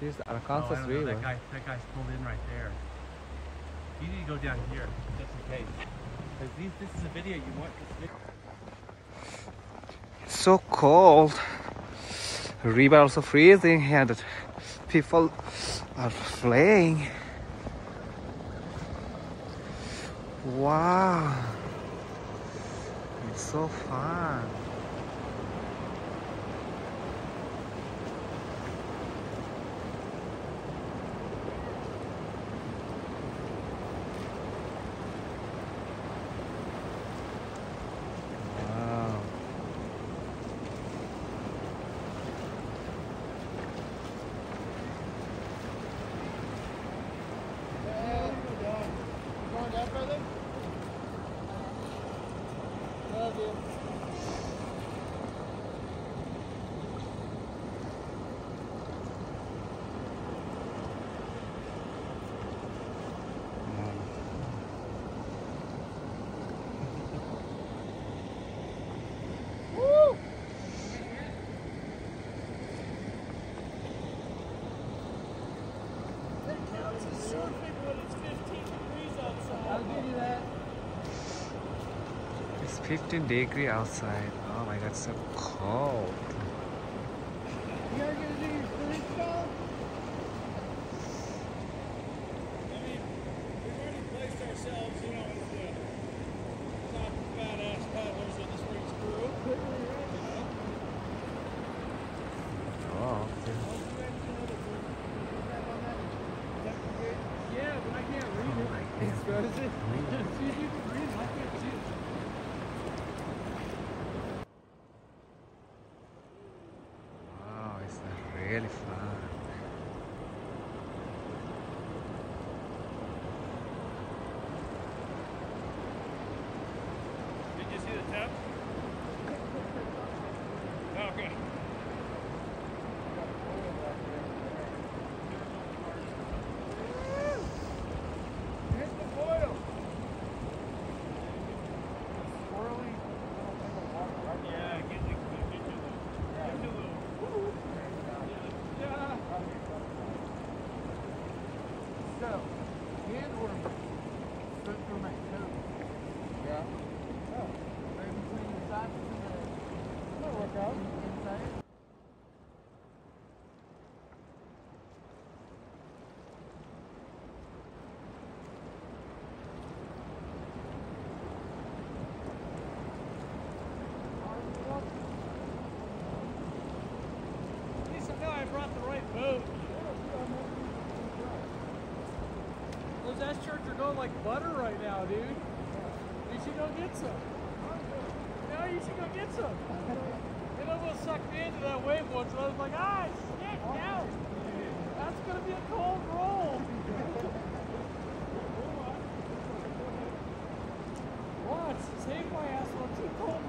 This is Oh, Arkansas don't. River. That guy, that guy's pulled in right there. You need to go down here, just in case. Because this is a video you want video. It's so cold. River also freezing and people are flying. Wow. It's so fun. Love you. Woo! I'll give you that. It's 15 degree outside. Oh my god, so cold. So, hand or foot from my. Yeah. Oh. Going like butter right now, dude. You should go get some. No, you should go get some. It almost sucked me into that wave once, and I was like, ah, shit, no. That's gonna be a cold roll. Watch, take my ass on two cold.